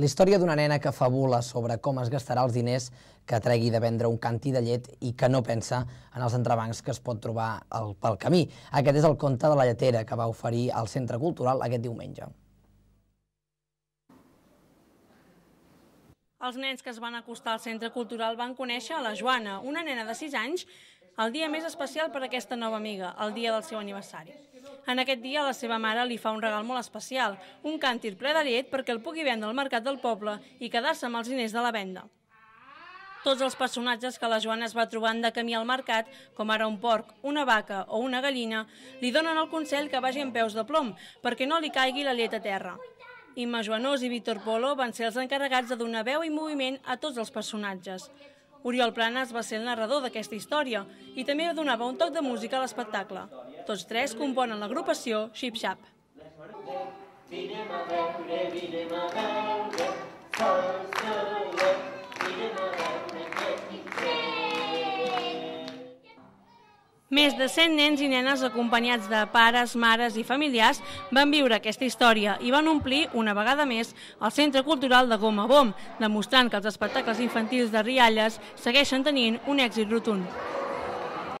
La història d'una nena que fabula sobre com es gastarà els diners que tregui de vendre un canti de llet i que no pensa en els entrebancs que es pot trobar al, pel camí. Aquest és el conte de la lletera que va oferir al Centre Cultural aquest diumenge. Els nens que es van acostar al Centre Cultural van conèixer a la Joana, una nena de 6 anys, el dia més especial per a aquesta nova amiga, el dia del seu aniversari. En aquest dia la seva mare li fa un regal molt especial, un càntir ple de llet perquè el pugui vendre al mercat del poble i quedar-se amb els diners de la venda. Tots els personatges que la Joana es va trobant de camí al mercat, com ara un porc, una vaca o una gallina, li donen el consell que vagi en peus de plom perquè no li caigui la llet a terra. Imma Joanós i Víctor Polo van ser els encarregats de donar veu i moviment a tots els personatges. Oriol Planes va ser el narrador d'aquesta història i també donava un toc de música a l'espectacle. Tots tres componen l'agrupació Xip Xap. Vinem a veure, vinem a veure, Més de 100 nens i nenes acompanyats de pares, mares i familiars van viure aquesta història i van omplir, una vegada més, el Centre Cultural de Goma Bom, demostrant que els espectacles infantils de Rialles segueixen tenint un èxit rotund.